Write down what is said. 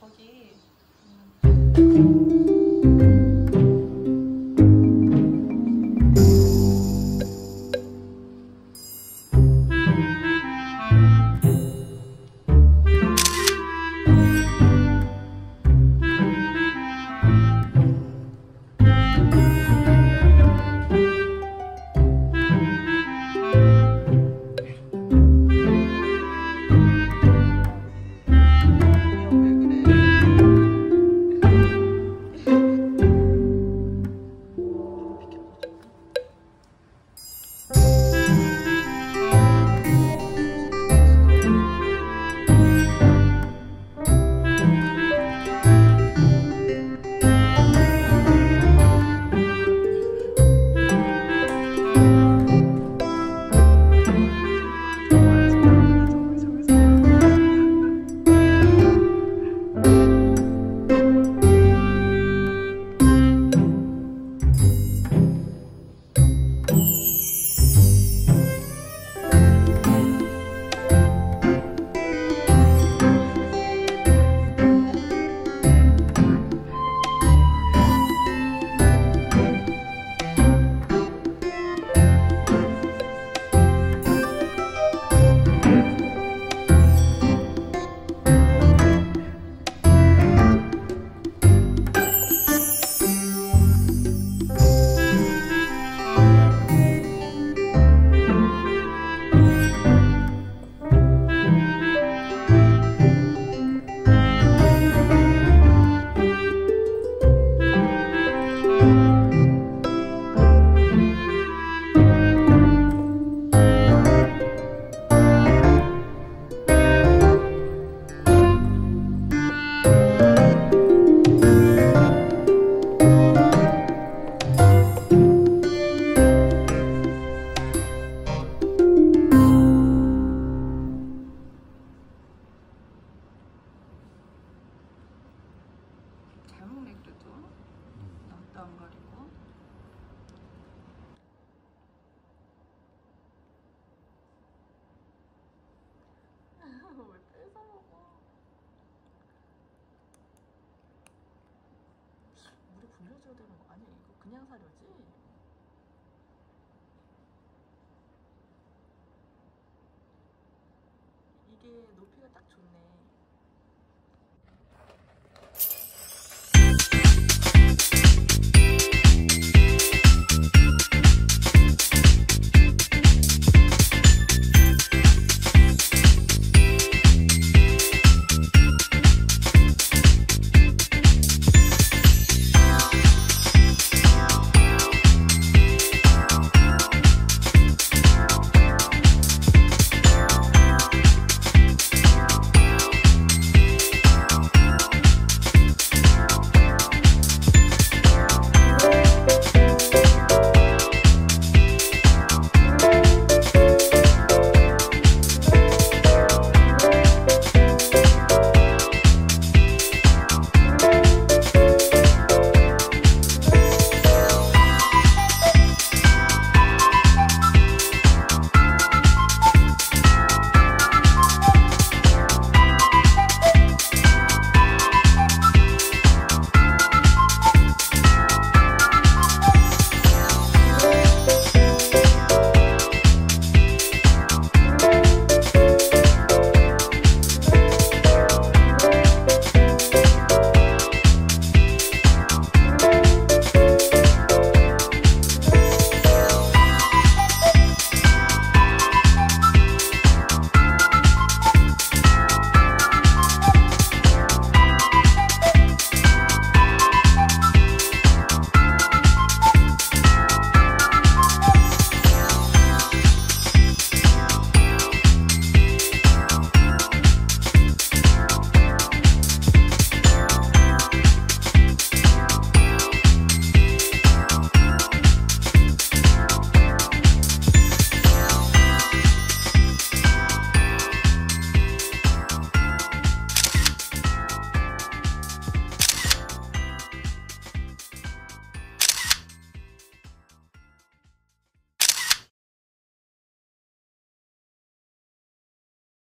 저기 잘 왜 뺏어 먹어. 물에 불려줘야 되는 거 아니야? 이거 그냥 사려지? 이게 높이가 딱 좋네